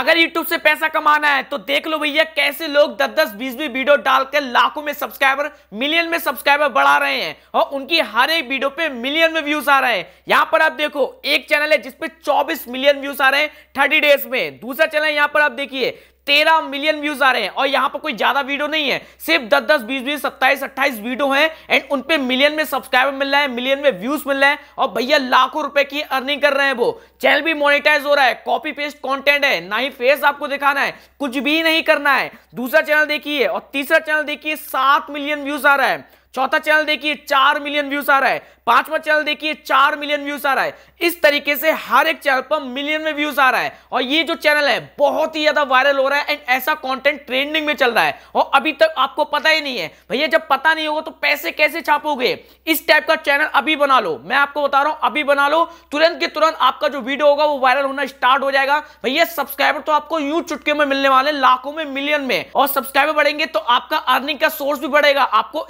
अगर YouTube से पैसा कमाना है तो देख लो भैया कैसे लोग दस दस बीस बीस वीडियो डालकर लाखों में सब्सक्राइबर मिलियन में सब्सक्राइबर बढ़ा रहे हैं और उनकी हर एक वीडियो पे मिलियन में व्यूज़ आ रहे हैं। यहाँ पर आप देखो, एक चैनल है जिसपे 24 मिलियन व्यूज़ आ रहे हैं 30 डेज़ में। दूसरा चैनल यहाँ पर आप देखिए तेरह मिलियन व्यूज़ आ रहे हैं और यहाँ पर कोई ज़्यादा वीडियो नहीं है। सिर्फ़ दस दस, बीस बीस, सत्ताईस, अट्ठाईस वीडियो हैं एंड उन पे मिलियन में सब्सक्राइबर मिल रहा है, मिलियन में व्यूज़ मिल रहा है और भैया लाखों रुपए की अर्निंग कर रहे हैं वो। चैनल भी मोनिटाइज हो रहा है कॉपी पेस्ट कॉन्टेंट है, ना ही फेस आपको दिखाना है, कुछ भी नहीं करना है। दूसरा चैनल देखिए और तीसरा चैनल देखिए, सात मिलियन व्यूज़ आ रहा है। चौथा चैनल देखिए, चार मिलियन व्यूज़ आ रहा है। पांचवा चैनल देखिए, चार मिलियन व्यूज़ आ रहा है। इस तरीके से हर एक चैनल पर मिलियन में व्यूज़ आ रहा है। और ये जो चैनल है, बहुत ही ज़्यादा वायरल हो रहा है एंड ऐसा कंटेंट ट्रेंडिंग में चल रहा है। और अभी तक आपको पता ही नहीं है। भैया, जब पता नहीं होगा तो पैसे कैसे छापोगे? इस टाइप का चैनल अभी बना लो। मैं आपको बता रहा हूँ, अभी बना लो। तुरंत के तुरंत आपका जो वीडियो होगा, वो वायरल होना स्टार्ट हो जाएगा। भैया सब्सक्राइबर तो आपको यूँ चुटके में मिलने वाले लाखों में मिलियन में। और सब्सक्राइबर बढ़ेंगे तो आपका अर्निंग का सोर्स भी बढ़ेगा। आपको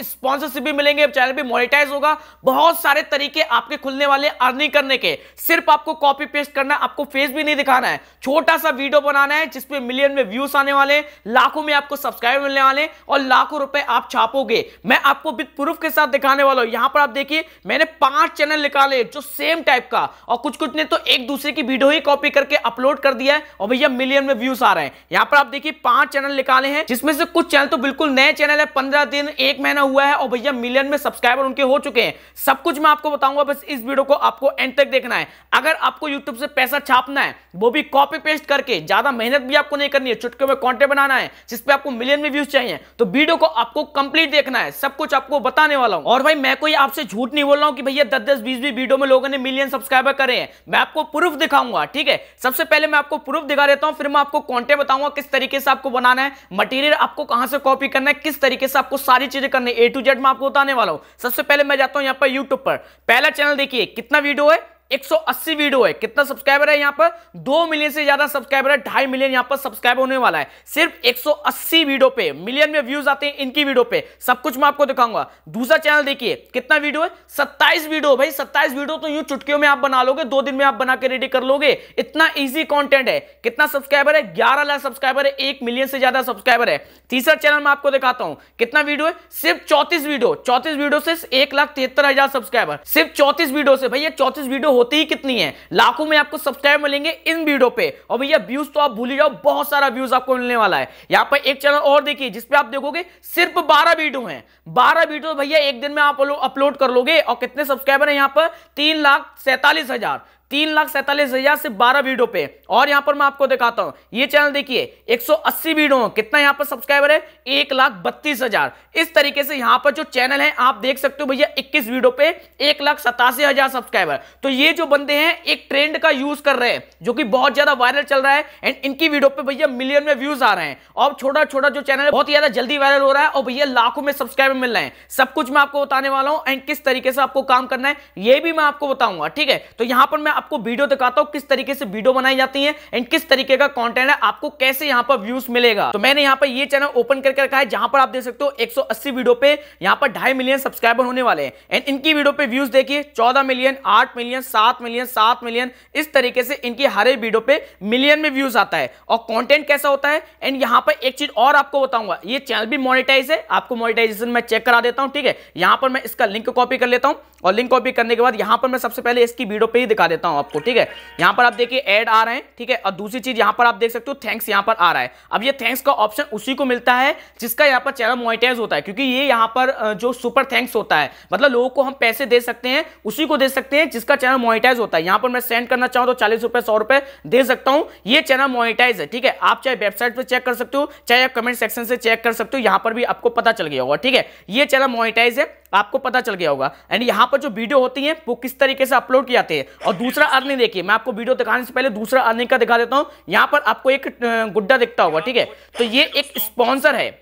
स्पॉन्सरशिप भी मिलेंगे चैनल भी मोनिटाइज होगा। बहुत सारे तरीके आपके खुलने वाले अर्निंग करने के। सिर्फ़ आपको कॉपी पेस्ट करना है, आपको फेस भी नहीं दिखाना है। छोटा सा वीडियो बनाना है जिसपे मिलियन में व्यूज़ आने वाले लाखों में आपको सब्सक्राइबर मिलने वाले और लाखों रुपए आप छापोगे। मैं आपको विद प्रूफ के साथ दिखाने वाला हूँ। यहाँ पर आप देखिए, मैंने पाँच चैनल निकाले जो सेम टाइप का, और कुछ कुछ ने तो एक दूसरे की वीडियो ही कॉपी करके अपलोड कर दिया है, और भैया मिलियन में व्यूज़ आ रहे हैं। यहाँ पर आप देखिए, पाँच चैनल निकाले हैं, जिसमें से कुछ चैनल तो बिल्कुल नए चैनल है, पंद्रह दिन, एक महीना हुआ है, और भैया मिलियन में सब्सक्राइबर उनके हो चुके हैं। सब कुछ मैं आपको बताऊँगा, बस इस वीडियो को आपको एंड तक देखना है। अगर आपको यूट्यूब से पैसा छापना है, वो भी कॉपी पेस्ट करके, ज़्यादा मेहनत भी आपको नहीं करनी है चुटके में कॉन्टेंट बनाना है जिसपे आपको मिलियन में व्यूज़ चाहिए तो वीडियो को आपको कंप्लीट देखना है। सब कुछ आपको बताने वाला हूँ। और भाई, मैं कोई आपसे झूठ नहीं बोल रहा हूँ कि भैया दस दस बीस बीस वीडियो में लोगों ने मिलियन सब्सक्राइबर करे हैं। मैं आपको प्रूफ दिखाऊँगा, ठीक है? सबसे पहले मैं आपको प्रूफ दिखा देता हूँ, फिर मैं आपको कॉन्टेंट बताऊँगा, किस तरीके से आपको बनाना है मटीरियल आपको कहाँ से कॉपी करना है, किस तरीके से आपको सारी चीज़ें करनी है ए टू जेड में आपको बताने वाला हूँ। सबसे पहले मैं जाता हूँ यहाँ पर यूट्यूब पर। पहला चैनल देखिए, कितना वीडियो है? 180 वीडियो है। कितना सब्सक्राइबर है यहाँ पर? दो मिलियन से ज़्यादा सब्सक्राइबर है, ढाई मिलियन यहाँ पर सब्सक्राइबर होने वाला है। सिर्फ़ 180 वीडियो पे मिलियन में व्यूज़ आते हैं इनकी वीडियो पे। सब कुछ मैं आपको दिखाऊँगा। दूसरा चैनल देखिए, कितना वीडियो है? 27 वीडियो भाई 27 वीडियो तो यूँ चुटकियों में आप बना लोगे, दो दिन में आप बना के रेडी कर लोगे। इतना ईजी कॉन्टेंट है। कितना सब्सक्राइबर है? ग्यारह लाख सब्सक्राइबर है, एक मिलियन से ज़्यादा सब्सक्राइबर है। तीसरा चैनल मैं आपको दिखाता हूँ। कितना वीडियो है? सिर्फ़ चौतीस वीडियो चौतीस वीडियो से एक लाख तिहत्तर हज़ार सब्सक्राइबर सिर्फ़ चौतीस वीडियो से भैया चौतीस वीडियो होती ही कितनी है? लाखों में आपको सब्सक्राइब मिलेंगे इन वीडियो पे। और भैया व्यूज़ तो आप भूल जाओ, बहुत सारा व्यूज़ आपको मिलने वाला है। यहाँ पर एक चैनल और देखिए जिसपे आप देखोगे, सिर्फ़ 12 वीडियो है। बारह वीडियो भैया, एक दिन में आप अपलोड कर लोगे। और कितने सब्सक्राइबर है यहाँ पर? तीन लाख सैतालीस हज़ार। तीन लाख सैतालीस हज़ार से बारह वीडियो पे और यहाँ पर मैं आपको दिखाता हूँ, ये चैनल देखिए 180 वीडियो कितना यहाँ पर सब्सक्राइबर है? एक लाख बत्तीस हज़ार। इस तरीके से यहाँ पर जो चैनल है, आप देख सकते हो भैया 21 वीडियो पे एक लाख सतासी हज़ार सब्सक्राइबर। तो ये जो बंदे हैं, एक ट्रेंड का यूज़ कर रहे हैं, जो कि बहुत ज़्यादा वायरल चल रहा है, एंड इनकी वीडियो पे भैया मिलियन में व्यूज़ आ रहे हैं। और छोटा छोटा जो चैनल है, बहुत ज़्यादा जल्दी वायरल हो रहा है, और भैया लाखों में सब्सक्राइबर मिल रहे हैं। सब कुछ मैं आपको बताने वाला हूँ, एंड किस तरीके से आपको काम करना है, ये भी मैं आपको बताऊँगा, ठीक है? तो यहाँ पर मैं आपको वीडियो दिखाता हूँ किस तरीके से वीडियो बनाई जाती है एंड किस तरीके का कंटेंट है, आपको कैसे यहाँ पर व्यूज़ मिलेगा। तो मैंने यहाँ पर ये चैनल ओपन करके रखा है, जहाँ पर आप देख सकते हो 180 वीडियो पे यहाँ पर ढाई मिलियन सब्सक्राइबर होने वाले हैं। एंड इनकी वीडियो पे व्यूज़ देखिए 14 मिलियन 8 मिलियन 7 मिलियन 7 मिलियन इस तरीके से इनकी हर एक वीडियो पे मिलियन में व्यूज़ आता है। और कॉन्टेंट कैसा होता है? एंड यहाँ पर एक चीज़ और आपको बताऊँगा, ये चैनल भी मोनेटाइज है, आपको मोनेटाइजेशन मैं चेक करा देता हूँ, ठीक है? यहाँ पर मैं इसका लिंक कॉपी कर लेता हूँ। और लिंक कॉपी करने के बाद यहाँ पर मैं सबसे पहले इसकी वीडियो पे ही दिखा देता हूँ आपको, ठीक है? यहाँ पर आप देखिए ऐड आ रहे हैं, ठीक है? और दूसरी चीज़ यहाँ पर आप देख सकते हो थैंक्स यहाँ पर आ रहा है। अब ये थैंक्स का ऑप्शन उसी को मिलता है जिसका यहाँ पर चैनल मोनिटाइज होता है, क्योंकि ये यहाँ पर जो सुपर थैंक्स होता है मतलब लोगों को हम पैसे दे सकते हैं, उसी को दे सकते हैं जिसका चैनल मोनिटाइज होता है। यहाँ पर मैं सेंड करना चाहूँ तो चालीस रुपए, सौ रुपए दे सकता हूँ, ये चैनल मोनिटाइज है, ठीक है? आप चाहे वेबसाइट पर चेक कर सकते हो, चाहे आप कमेंट सेक्शन से चेक कर सकते हो, यहाँ पर भी आपको पता चल गया होगा, ठीक है? ये चैनल मोनिटाइज है। आपको पता चल गया होगा। एंड यहाँ पर जो वीडियो होती है, वो किस तरीके से अपलोड की जाते हैं? और दूसरा अर्निंग देखिए, मैं आपको वीडियो दिखाने से पहले दूसरा अर्निंग का दिखा देता हूँ। यहाँ पर आपको एक गुड्डा दिखता होगा, ठीक है? तो ये एक स्पॉन्सर है।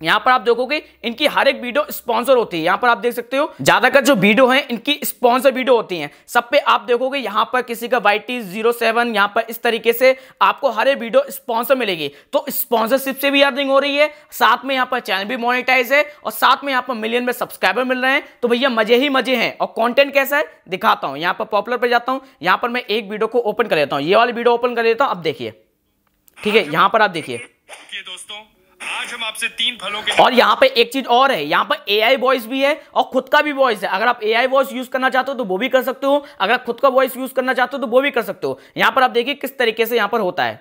यहाँ पर आप देखोगे इनकी हर एक वीडियो स्पॉन्सर होती है। यहाँ पर आप देख सकते हो, ज़्यादातर जो वीडियो है, इनकी स्पॉन्सर वीडियो होती हैं। सब पे आप देखोगे यहाँ पर किसी का वाई टी ज़ीरो सेवन यहाँ पर इस तरीके से आपको हर एक वीडियो स्पॉन्सर मिलेगी। तो स्पॉन्सरशिप से भी अर्निंग हो रही है, साथ में यहाँ पर चैनल भी मोनिटाइज है और साथ में यहाँ पर मिलियन में सब्सक्राइबर मिल रहे हैं। तो भैया, मज़े ही मज़े हैं। और कॉन्टेंट कैसा है, दिखाता हूँ। यहाँ पर पॉपुलर पर जाता हूँ। यहाँ पर मैं एक वीडियो को ओपन कर लेता हूँ। ये वाली वीडियो ओपन कर लेता हूँ। अब देखिए। ठीक है, यहाँ पर आप देखिए। दोस्तों। आज हम आपसे तीन फलों के और यहाँ पे एक चीज़ और है यहाँ पर ए आई वॉइस भी है और खुद का भी वॉइस है। अगर आप ए आई वॉइस यूज़ करना चाहते हो तो वो भी कर सकते हो अगर खुद का वॉइस यूज़ करना चाहते हो तो वो भी कर सकते हो। यहाँ पर आप देखिए किस तरीके से यहाँ पर होता है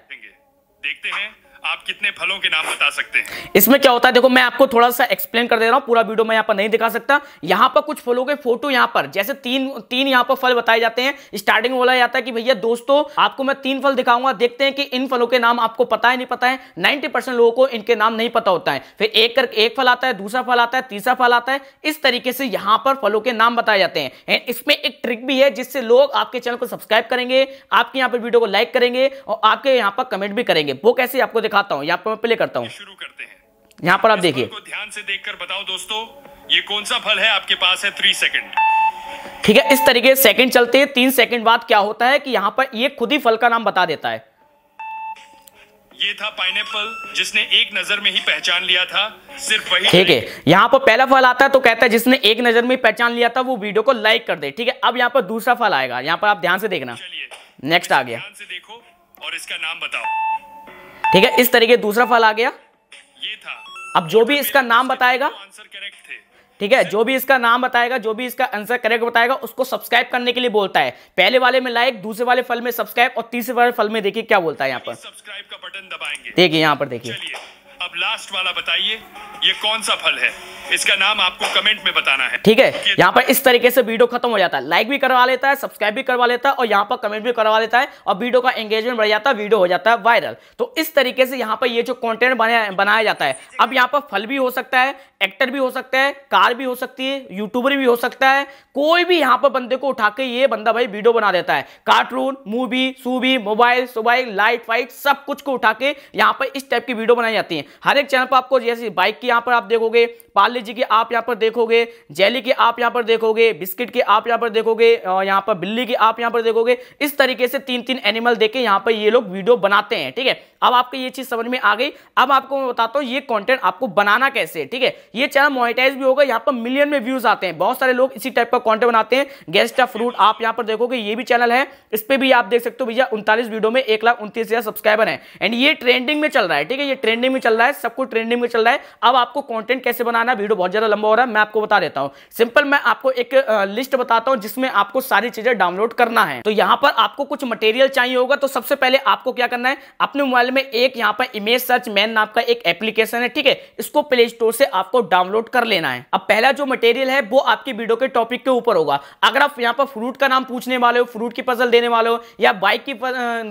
देखते हैं। आप कितने फलों के नाम बता सकते हैं? इसमें क्या होता है, देखो, मैं आपको थोड़ा सा एक्सप्लेन कर दे रहा हूँ, पूरा वीडियो मैं यहाँ पर नहीं दिखा सकता। यहाँ पर कुछ फलों के फ़ोटो यहाँ पर, जैसे तीन तीन यहाँ पर फल बताए जाते हैं। स्टार्टिंग बोला जाता है कि भैया, दोस्तों, आपको मैं तीन फल दिखाऊँगा, देखते हैं कि इन फलों के नाम आपको पता है, नहीं पता है। नाइनटी लोगों को इनके नाम नहीं पता होता है। फिर एक करके एक फल आता है, दूसरा फल आता है, तीसरा फल आता है। इस तरीके से यहाँ पर फलों के नाम बताए जाते हैं। इसमें एक ट्रिक भी है, जिससे लोग आपके चैनल को सब्सक्राइब करेंगे, आपके यहाँ पर वीडियो को लाइक करेंगे और आपके यहाँ पर कमेंट भी करेंगे। वो कैसे आपको दिखाता हूँ यहाँ पर मैं प्ले करता हूँ। शुरू करते हैं। यहाँ पर आप देखिए। ध्यान से देखकर बताओ दोस्तों ये कौन सा फल है आपके पास है? थ्री सेकंड ठीक है इस तरीके से सेकंड चलते हैं। तीन सेकंड बाद क्या होता है कि यहाँ पर ये खुद ही फल का नाम बता देता है। ये था पाइनएप्पल जिसने एक नज़र में ही पहचान लिया था। सिर्फ़ वही ठीक है यहाँ पर पहला फल आता है तो कहता है जिसने एक नज़र में पहचान लिया था वो वीडियो को लाइक कर दे। ठीक है अब यहाँ पर दूसरा फल आएगा। यहाँ पर आप ध्यान से देखना। नेक्स्ट आ गया। ध्यान से देखो और इसका नाम बताओ। ठीक है इस तरीके दूसरा फल आ गया। ये था। अब जो भी इसका नाम बताएगा आंसर करेक्ट थे। ठीक है जो भी इसका नाम बताएगा जो भी इसका आंसर करेक्ट बताएगा उसको सब्सक्राइब करने के लिए बोलता है। पहले वाले में लाइक दूसरे वाले फल में सब्सक्राइब और तीसरे वाले फल में देखिए क्या बोलता है यहाँ पर। सब्सक्राइब का बटन दबाएँगे। देखिए यहाँ पर देखिए। अब लास्ट वाला बताइए ये कौन सा फल है? इसका नाम आपको कमेंट में बताना है। ठीक है? यहाँ पर इस तरीके से वीडियो खत्म हो जाता है। लाइक भी करवा लेता है सब्सक्राइब भी करवा लेता है और यहाँ पर कमेंट भी करवा लेता है और वीडियो का एंगेजमेंट बढ़ जाता है वीडियो हो जाता है वायरल तो इस तरीके से यहाँ पर ये जो कॉन्टेंट बनाया जाता है अब यहाँ पर फल भी हो सकता है एक्टर भी हो सकता है कार भी हो सकती है यूट्यूबर भी हो सकता है कोई भी यहाँ पर बंदे को उठा के ये बंदा भाई वीडियो बना देता है। कार्टून मूवी सूवी मोबाइल सुबाइल लाइट फाइट सब कुछ को उठा के यहाँ पर इस टाइप की वीडियो बनाई जाती है। हर एक चैनल पर आपको जैसे बाइक की यहाँ पर आप देखोगे पार्ले जी के आप यहाँ पर देखोगे, जेली के आप यहाँ पर देखोगे, बिस्किट के आप यहाँ पर देखोगे यहाँ पर बिल्ली के आप यहाँ पर देखोगे। इस तरीके से तीन तीन एनिमल देखे यहाँ पर ये लोग वीडियो बनाते हैं, ठीक है? अब आपको ये चीज़ समझ में आ गई। अब आपको मैं बताता हूँ, ये कंटेंट आपको बनाना कैसे ठीक है? ये चैनल मोनिटाइज भी होगा, यहाँ पर मिलियन में व्यूज़ आते हैं। बहुत सारे लोग इसी टाइप का कॉन्टेंट बनाते हैं। गेस्ट ऑफ़ फ्रूट आप यहाँ पर देखोगे, ये भी चैनल है। इस पर भी आप देख सकते हो भैया, उनतालीस वीडियो में एक लाख उनतीस हज़ार सब्सक्राइबर है। एंड ये ट्रेंडिंग में चल रहा है, ठीक है? ये ट्रेंडिंग में चल रहा है, सब कुछ ट्रेंडिंग में चल रहा है। अब आपको कॉन्टेंट कैसे बनाना वीडियो बहुत ज़्यादा लंबा हो रहा है, मैं आपको बता देता हूँ। सिंपल मैं आपको एक लिस्ट बताता हूँ, जिसमें आपको सारी चीज़ें डाउनलोड करना है। तो यहाँ पर आपको कुछ मटेरियल चाहिए होगा तो सबसे पहले आपको क्या करना है, अपने मोबाइल में एक यहाँ पर इमेज सर्च मैन नाम का एक एप्लीकेशन है, ठीक है? इसको प्ले स्टोर से आपको डाउनलोड कर लेना है। अब पहला जो मटेरियल है, वो आपकी वीडियो के टॉपिक के ऊपर होगा। अगर आप यहाँ पर फ्रूट का नाम पूछने वाले हो फ्रूट की पजल देने वाले हो, या बाइक की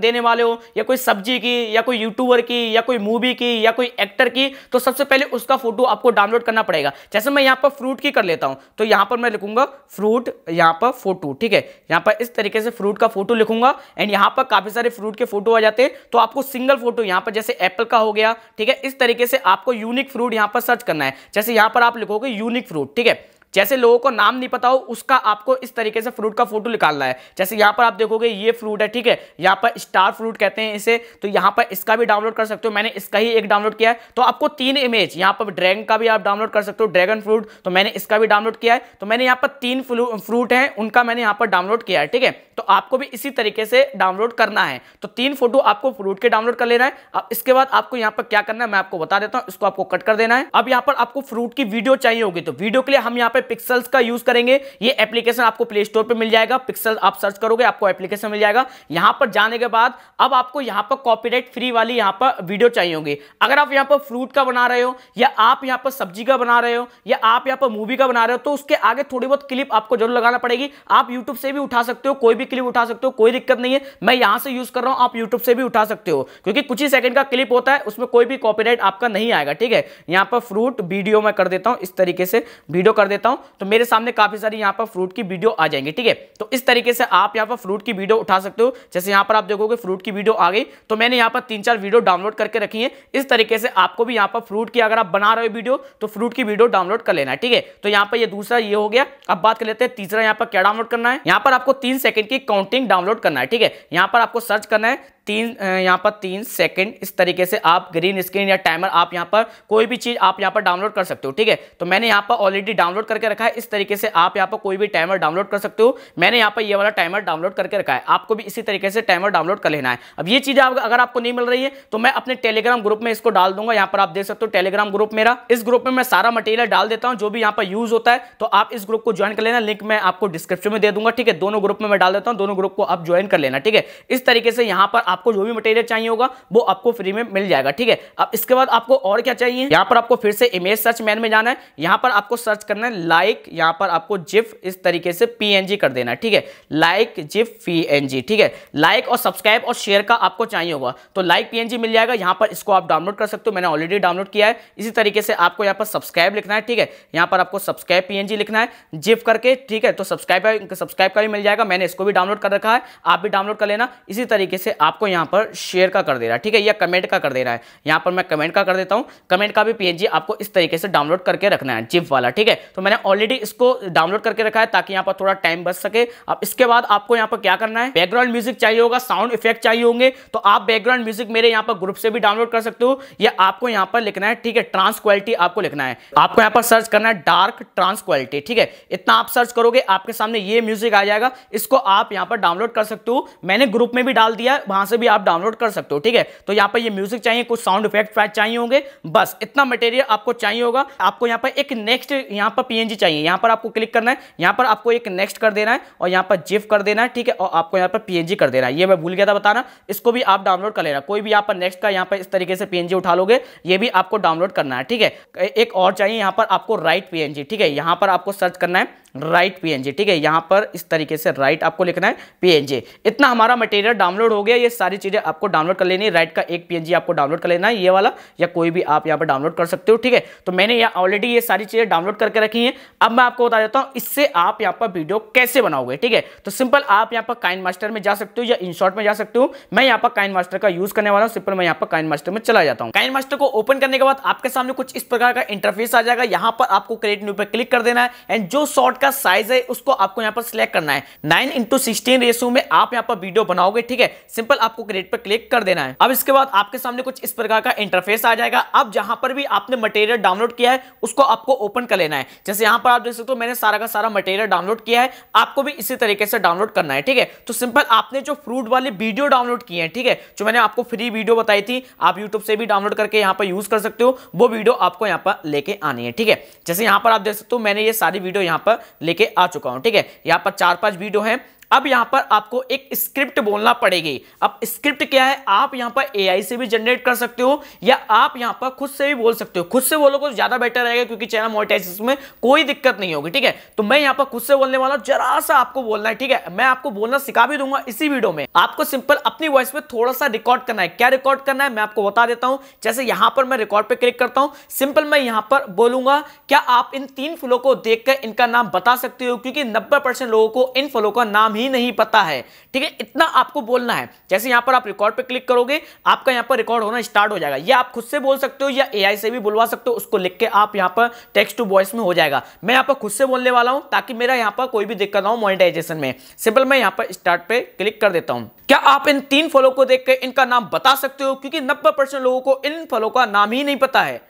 देने वाले हो, या कोई सब्ज़ी की, या कोई यूट्यूबर की, या कोई मूवी की, या कोई एक्टर की तो सबसे पहले उसका फ़ोटो आपको डाउनलोड करना पड़ेगा। जैसे मैं यहाँ पर फ्रूट की कर लेता हूँ तो यहाँ पर मैं लिखूँगा फ्रूट यहाँ पर फ़ोटो ठीक है? यहाँ पर इस तरीके से फ्रूट का फ़ोटो लिखूँगा एंड यहाँ पर काफ़ी सारे फ्रूट के फ़ोटो आ जाते हैं तो आपको सिंगल फ़ोटो यहाँ पर जैसे एप्पल का हो गया, ठीक है? इस तरीके से आपको यूनिक फ्रूट यहाँ पर सर्च करना है। जैसे यहाँ पर आप लिखोगे यूनिक फ्रूट ठीक है? जैसे लोगों को नाम नहीं पता हो, उसका आपको इस तरीके से फ्रूट का फ़ोटो निकालना है। जैसे यहाँ पर आप देखोगे, ये फ्रूट है, ठीक है? यहाँ पर स्टार फ्रूट कहते हैं इसे तो यहाँ पर इसका भी डाउनलोड कर सकते हो। मैंने इसका ही एक डाउनलोड किया है। तो आपको तीन इमेज यहाँ पर ड्रैगन का भी आप डाउनलोड कर सकते हो ड्रैगन फ्रूट तो मैंने इसका भी डाउनलोड किया है। तो मैंने यहाँ पर तीन फ्रूट है, उनका मैंने यहाँ पर डाउनलोड किया है, ठीक है? तो आपको भी इसी तरीके से डाउनलोड करना है। तो तीन फ़ोटो आपको फ्रूट के डाउनलोड कर लेना है। अब इसके बाद आपको यहाँ पर क्या करना है, मैं आपको बता देता हूँ, इसको आपको कट कर देना है। अब यहाँ पर आपको फ्रूट की वीडियो चाहिए होगी तो वीडियो के लिए हम यहाँ पे पिक्सल्स का यूज़ करेंगे, ये एप्लीकेशन आपको प्ले स्टोर पर मिल जाएगा। पिक्सल आप सर्च करोगे, आपको एप्लीकेशन मिल जाएगा। यहाँ पर जाने के बाद, अब आपको यहाँ पर कॉपीराइट फ्री वाली यहाँ पर वीडियो चाहिए होगी। अगर आप यहाँ पर फ्रूट का बना रहे हो, या आप यहाँ पर सब्ज़ी का बना रहे हो, या आप यहाँ पर मूवी का बना रहे हो तो उसके आगे थोड़ी बहुत क्लिप आपको ज़रूर लगाना पड़ेगी। आप यूट्यूब से भी उठा सकते हो, कोई भी क्लिप उठा सकते हो, कोई दिक्कत नहीं है। मैं यहाँ से यूज़ कर रहा हूँ, आप यूट्यूब से भी उठा सकते हो। क्योंकि कुछ ही सेकंड का क्लिप होता है, उसमें कोई भी कॉपीराइट आपका नहीं आएगा, ठीक है? यहाँ पर फ्रूट वीडियो मैं कर देता हूँ, इस तरीके से वीडियो कर देता हूँ। तो मेरे सामने काफ़ी सारी यहाँ पर फ्रूट की वीडियो आ जाएँगे, ठीक है? तो इस तरीके से आप यहाँ पर फ्रूट की वीडियो उठा सकते हो। जैसे यहाँ पर आप देखोगे फ्रूट की वीडियो आ गई तो मैंने यहाँ पर तीन चार वीडियो डाउनलोड करके रखी है। इस तरीके से आपको भी यहाँ पर फ्रूट की अगर आप बना रहे हो वीडियो तो फ्रूट की वीडियो डाउनलोड कर लेना है, ठीक है? तो यहाँ पर ये दूसरा ये हो गया। अब बात कर लेते हैं तीसरा यहाँ पर क्या डाउनलोड करना है। यहाँ पर आपको तीन सेकंड की काउंटिंग डाउनलोड करना है, ठीक है? यहाँ पर आपको सर्च करना है तीन यहाँ पर तीन सेकंड इस तरीके से आप ग्रीन स्क्रीन या टाइमर आप यहाँ पर कोई भी चीज़ आप यहाँ पर डाउनलोड कर सकते हो, ठीक है? तो मैंने यहाँ पर ऑलरेडी डाउनलोड करके रखा है, इस तरीके से आप यहाँ पर कोई भी टाइमर डाउनलोड कर सकते हो। मैंने यहाँ पर ये वाला टाइमर डाउनलोड करके रखा है, आपको भी इसी तरीके से टाइमर डाउनलोड कर लेना है। अब ये चीज़ अगर आपको नहीं मिल रही है तो मैं अपने टेलीग्राम ग्रुप में इसको डाल दूँगा, यहाँ पर आप देख सकते हो टेलीग्राम ग्रुप मेरा। इस ग्रुप में मैं सारा मटेरियल डाल देता हूँ, जो भी यहाँ पर यूज़ होता है तो आप इस ग्रुप को ज्वाइन कर लेना। लिंक मैं आपको डिस्क्रिप्शन में दे दूँगा, ठीक है? दोनों ग्रुप में मैं डाल देता हूँ, दोनों ग्रुप को आप ज्वाइन कर लेना, ठीक है? इस तरीके से यहाँ पर आपको जो भी मटेरियल चाहिए होगा, वो आपको फ्री में मिल जाएगा, ठीक है? अब इसके बाद आपको और क्या चाहिए? यहाँ पर आपको फिर से इमेज सर्च मैन में जाना है। यहाँ पर आपको सर्च करना है लाइक यहाँ पर आपको जिफ इस तरीके से पीएनजी कर देना है, ठीक है? लाइक जिफ पीएनजी ठीक है? लाइक और सब्सक्राइब और शेयर का आपको चाहिए होगा। तो लाइक पीएनजी मिल जाएगा, यहाँ पर इसको आप डाउनलोड कर सकते हो। मैंने ऑलरेडी डाउनलोड किया है। इसी तरीके से आपको यहाँ पर सब्सक्राइब लिखना है, ठीक है? यहाँ पर आपको सब्सक्राइब पीएनजी लिखना है जिफ करके, ठीक है? तो सब्सक्राइब सब्सक्राइब का भी मिल जाएगा। मैंने इसको भी डाउनलोड कर रखा है। आप भी डाउनलोड कर लेना। इसी तरीके से आपको यहाँ पर शेयर का कर देना ठीक है? या कमेंट का कर देना है। यहाँ पर मैं कमेंट का कर देता हूँ। कमेंट का भी पीएनजी आपको इस तरीके से डाउनलोड करके रखना है, जिप वाला, ठीक है? तो मैंने ऑलरेडी इसको डाउनलोड करके रखा है ताकि यहाँ पर थोड़ा टाइम बच सके। अब इसके बाद आपको यहाँ पर क्या करना है? बैकग्राउंड म्यूज़िक चाहिए होगा साउंड इफ़ेक्ट चाहिए होंगे तो आप बैकग्राउंड म्यूज़िक मेरे यहाँ पर ग्रुप से भी डाउनलोड कर सकते हो, या आपको यहाँ पर लिखना है, ठीक है? ट्रांस क्वालिटी आपको लिखना है। आपको यहाँ पर सर्च करना है डार्क ट्रांस क्वालिटी ठीक है? इतना आप सर्च करोगे, आपके सामने ये म्यूज़िक आ जाएगा। इसको आप यहाँ पर डाउनलोड कर सकते हो। मैंने ग्रुप में भी डाल दिया वहाँ भी आप डाउनलोड कर सकते हो, ठीक है? तो यहाँ पर ये म्यूज़िक चाहिए, कुछ साउंड इफ़ेक्ट चाहिए होंगे, बस, इतना मटेरियल आपको चाहिए होगा। आपको यहाँ पर एक नेक्स्ट यहाँ पर पीएनजी चाहिए, यहाँ पर आपको क्लिक करना है, यहाँ पर आपको एक नेक्स्ट कर देना है और यहाँ पर जिफ कर देना है, ठीक है? और आपको यहाँ पर पीएनजी कर देना है। ये मैं भूल गया था बताना, इसको भी आप डाउनलोड कर लेना। कोई भी यहाँ पर नेक्स्ट का यहाँ पर इस तरीके से पीएनजी उठा लोगे, ये भी आपको डाउनलोड करना है, ठीक है? एक और चाहिए, यहाँ पर आपको राइट पीएनजी ठीक है? यहाँ पर आपको सर्च करना है। राइट पीएनजी ठीक है? यहाँ पर इस तरीके से राइट आपको लिखना है पीएनजी इतना हमारा मटेरियल डाउनलोड हो गया, ये सारी चीज़ें आपको डाउनलोड कर लेनी है। राइट का एक पीएनजी आपको डाउनलोड कर लेना है, ये वाला, या कोई भी आप यहाँ पर डाउनलोड कर सकते हो, ठीक है? तो मैंने यहाँ ऑलरेडी ये सारी चीज़ें डाउनलोड करके रखी है। अब मैं आपको बता देता हूँ, इससे आप यहाँ पर वीडियो कैसे बनाओगे, ठीक है? तो सिंपल आप यहाँ पर काइन मास्टर में जा सकते हो या इन में जा सकते हो। मैं यहाँ पर काइन मास्टर का यूज़ करने वाला हूँ सिंपल मैं यहाँ पर काइन मास्टर में चला जाता हूँ। काइन मास्टर को ओपन करने के बाद आपके सामने कुछ इस प्रकार का इंटरफेस आ जाएगा। यहाँ पर आपको क्रिएट न्यू पर क्लिक कर देना है। एंड जो शॉर्ट का साइज़ है, उसको आपको यहाँ पर सिलेक्ट करना है। नाइन इंटू सिक्सटीन रेसो में आप यहाँ पर वीडियो बनाओगे, ठीक है? सिंपल आपको क्रिएट पर क्लिक कर देना है। अब इसके बाद आपके सामने कुछ इस प्रकार का इंटरफेस आ जाएगा। अब जहाँ पर भी आपने मटेरियल डाउनलोड किया है, उसको आपको ओपन कर लेना है। जैसे यहाँ पर आप देख सकते हो, मैंने सारा का सारा मटेरियल डाउनलोड किया है। आपको भी इसी तरीके से डाउनलोड करना है, ठीक है? तो सिंपल आपने जो फ्रूट वाले वीडियो डाउनलोड की है, ठीक है? जो मैंने आपको फ्री वीडियो बताई थी, आप यूट्यूब से भी डाउनलोड करके यहाँ पर यूज़ कर सकते हो। वो वीडियो आपको यहाँ पर लेके आनी है, ठीक है? जैसे यहाँ पर आप देख सकते हो, मैंने ये सारी वीडियो यहाँ पर लेके आ चुका हूँ ठीक है? यहाँ पर चार पाँच वीडियो हैं अब यहाँ पर आपको एक स्क्रिप्ट बोलना पड़ेगी। अब स्क्रिप्ट क्या है? आप यहाँ पर एआई से भी जनरेट कर सकते हो, या आप यहाँ पर खुद से भी बोल सकते हो। खुद से बोलो तो ज़्यादा बेटर रहेगा, क्योंकि चैनल मोनेटाइजेशन में कोई दिक्कत नहीं होगी, ठीक है? तो मैं यहाँ पर खुद से बोलने वाला जरा सा आपको बोलना है, ठीक है? मैं आपको बोलना सिखा भी दूँगा इसी वीडियो में। आपको सिंपल अपनी वॉइस में थोड़ा सा रिकॉर्ड करना है। क्या रिकॉर्ड करना है? मैं आपको बता देता हूँ। जैसे यहाँ पर मैं रिकॉर्ड पे क्लिक करता हूँ सिंपल मैं यहाँ पर बोलूँगा, क्या आप इन तीन फलों को देखकर इनका नाम बता सकते हो? क्योंकि नब्बे लोगों को इन फलों का नाम ही नहीं पता है। ठीक है? इतना आपको बोलना है। जैसे यहाँ पर आप रिकॉर्ड पे क्लिक करोगे, आपका यहाँ पर रिकॉर्ड होना स्टार्ट हो जाएगा। या आप खुद से बोल सकते हो या एआई से भी बुलवा सकते हो, उसको लिख के आप यहाँ पर टेक्स्ट टू वॉइस में हो जाएगा। मैं यहाँ पर खुद से बोलने वाला हूँ ताकि मेरा यहाँ पर कोई भी दिक्कत ना हो मोनिटाइजेशन में। सिंपल मैं यहाँ पर स्टार्ट पे क्लिक कर देता हूँ। क्या आप इन तीन फलों को देख के इनका नाम बता सकते हो? क्योंकि नब्बे लोगों को इन फलों का नाम ही नहीं पता है।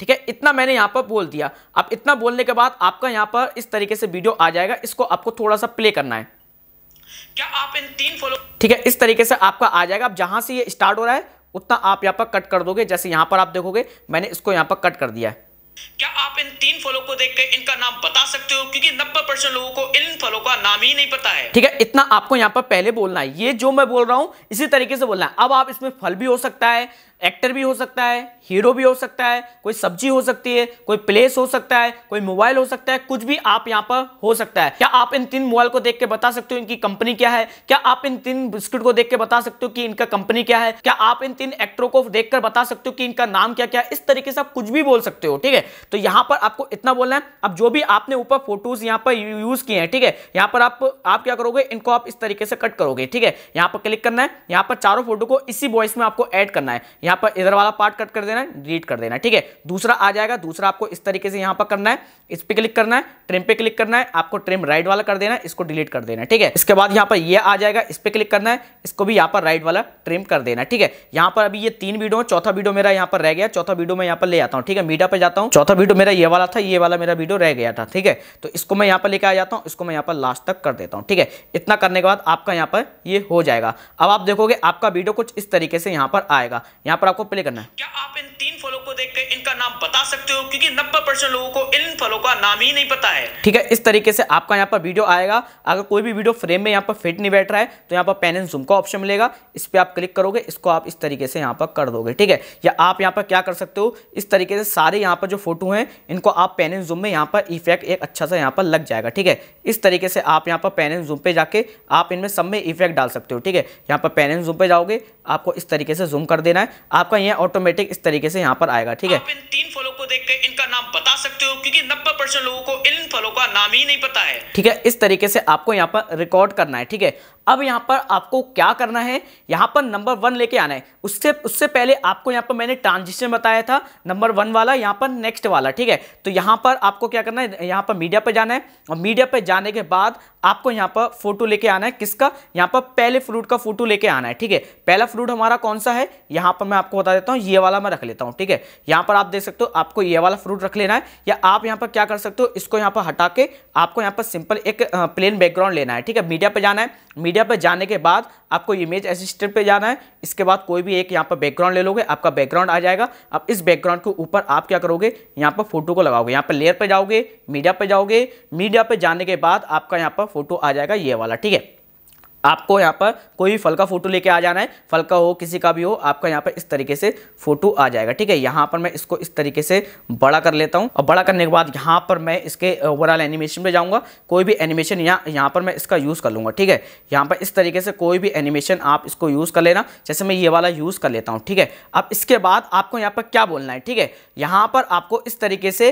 ठीक है? इतना मैंने यहाँ पर बोल दिया। अब इतना बोलने के बाद आपका यहाँ पर इस तरीके से वीडियो आ जाएगा। इसको आपको थोड़ा सा प्ले करना है। क्या आप इन तीन फॉलो ठीक है इस तरीके से आपका आ जाएगा। अब जहाँ से ये स्टार्ट हो रहा है उतना आप यहाँ पर कट कर दोगे जैसे यहाँ पर आप देखोगे मैंने इसको यहाँ पर कट कर दिया है। क्या आप इन तीन फलों को देख देखकर इनका नाम बता सकते हो? क्योंकि 90 परसेंट लोगों को इन फलों का नाम ही नहीं पता है। ठीक है इतना आपको यहाँ पर पहले बोलना है। ये जो मैं बोल रहा हूँ इसी तरीके से बोलना है। अब आप इसमें फल भी हो सकता है एक्टर भी हो सकता है, हीरो भी हो सकता है, कोई सब्ज़ी हो सकती है, कोई प्लेस हो सकता है, कोई मोबाइल हो सकता है, कुछ भी आप यहाँ पर हो सकता है। क्या आप इन तीन मोबाइल को देख के बता सकते हो इनकी कंपनी क्या है? क्या आप इन तीन बिस्कुट को देख के बता सकते हो कि इनका कंपनी क्या है? क्या आप इन तीन एक्टरों को देखकर बता सकते हो कि इनका नाम क्या क्या इस तरीके से आप कुछ भी बोल सकते हो, ठीक है? तो यहाँ पर आपको इतना बोलना है। अब जो भी आपने ऊपर फ़ोटोज़ यहाँ पर यूज़ किए हैं, ठीक है? यहाँ पर आप आप क्या करोगे? इनको आप इस तरीके से कट करोगे, ठीक है? यहाँ पर क्लिक करना है। यहाँ पर चारों फ़ोटो को इसी वॉइस में आपको एड करना है। यहाँ पर इधर वाला पार्ट कट कर देना है डिलीट कर देना है ठीक है दूसरा आ जाएगा दूसरा आपको इस तरीके से यहाँ पर करना है इस पर क्लिक करना है ट्रिम पे क्लिक करना है आपको ट्रिम राइट वाला कर देना है इसको डिलीट कर देना है ठीक है इसके बाद यहाँ पर ये आ जाएगा इस पर क्लिक करना है इसको भी यहाँ पर राइट वाला ट्रिम कर देना है ठीक है यहाँ पर अभी ये तीन वीडियो चौथा वीडियो मेरा यहाँ पर रह गया चौथा वीडियो मैं यहाँ पर ले आता हूँ ठीक है मीडिया पर जाता हूँ चौथा वीडियो मेरा ये वाला था ये वाला मेरा वीडियो रह गया था ठीक है तो इसको मैं यहाँ पर लेकर आ जाता हूँ इसको मैं यहाँ पर लास्ट तक कर देता हूँ ठीक है इतना करने के बाद आपका यहाँ पर ये हो जाएगा अब आप देखोगे आपका वीडियो कुछ इस तरीके से यहाँ पर आएगा यहाँ पर आपको प्ले करना है। क्या आप इन तीन फलों को देखकर इनका नाम बता सकते हो क्योंकि 90 परसेंट लोगों को इन फलों का नाम ही नहीं पता है ठीक है इस तरीके से आपका यहाँ पर वीडियो आएगा अगर कोई भी वीडियो फ्रेम में यहाँ पर फिट नहीं बैठ रहा है तो यहाँ पर पेन एंड जूम का ऑप्शन मिलेगा इस पर आप क्लिक करोगे इसको आप इस तरीके से यहाँ पर कर दोगे ठीक है या आप यहाँ पर क्या कर सकते हो इस तरीके से सारे यहाँ पर जो फ़ोटो हैं इनको आप पेन एंड जूम में यहाँ पर इफ़ेक्ट एक अच्छा सा यहाँ पर लग जाएगा ठीक है इस तरीके से आप यहाँ पर पेन एंड जूम पे जाके आप इनमें सब में इफ़ेक्ट डाल सकते हो ठीक है यहाँ पर पेन एंड जूम पे जाओगे आपको इस तरीके से जूम कर देना है आपका ये ऑटोमेटिक इस तरीके से यहाँ पर आएगा ठीक है? तीन फलों को देखकर इनका नाम बता सकते हो क्योंकि 90 परसेंट लोगों को इन फलों का नाम ही नहीं पता है ठीक है इस तरीके से आपको यहाँ पर रिकॉर्ड करना है ठीक है अब यहाँ पर आपको क्या करना है यहाँ पर नंबर वन लेके आना है उससे उससे पहले आपको यहाँ पर मैंने ट्रांजिशन बताया था नंबर वन वाला यहाँ पर नेक्स्ट वाला ठीक है तो यहाँ पर आपको क्या करना है यहाँ पर मीडिया पर जाना है और मीडिया पर जाने के बाद आपको यहाँ पर फ़ोटो लेके आना है किसका यहाँ पर पहले फ्रूट का फ़ोटो लेके आना है ठीक है पहला फ्रूट हमारा कौन सा है यहाँ पर मैं आपको बता देता हूँ ये वाला मैं रख लेता हूँ ठीक है यहाँ पर आप देख सकते हो आपको ये वाला फ्रूट रख लेना है, या आप यहाँ पर क्या कर सकते हो, इसको यहाँ पर हटा के आपको यहाँ पर सिंपल एक प्लेन बैकग्राउंड लेना है, ठीक है? मीडिया पर जाना है। मीडिया पर जाने के बाद आपको इमेज असिस्टेंट पे जाना है, इसके बाद कोई भी एक यहाँ पर बैकग्राउंड ले लोगे, आपका बैकग्राउंड आ जाएगा। अब इस बैकग्राउंड के ऊपर आप क्या करोगे, यहाँ पर फ़ोटो को लगाओगे। यहाँ पर लेयर पर जाओगे मीडिया पर जाओगे। मीडिया पर जाने के बाद आपका यहाँ पर फ़ोटो आ जाएगा ये वाला, ठीक है? आपको यहाँ पर कोई भी फल का फ़ोटो लेके आ जाना है फल का हो किसी का भी हो आपका यहाँ पर इस तरीके से फ़ोटो आ जाएगा ठीक है यहाँ पर मैं इसको इस तरीके से बड़ा कर लेता हूँ और बड़ा करने के बाद यहाँ पर मैं इसके ओवरऑल एनिमेशन पे जाऊँगा कोई भी एनिमेशन यहाँ यहाँ पर मैं इसका यूज़ कर लूँगा ठीक है यहाँ पर इस तरीके से कोई भी एनिमेशन आप इसको यूज़ कर लेना जैसे मैं ये वाला यूज़ कर लेता हूँ ठीक है अब इसके बाद आपको यहाँ पर क्या बोलना है ठीक है यहाँ पर आपको इस तरीके से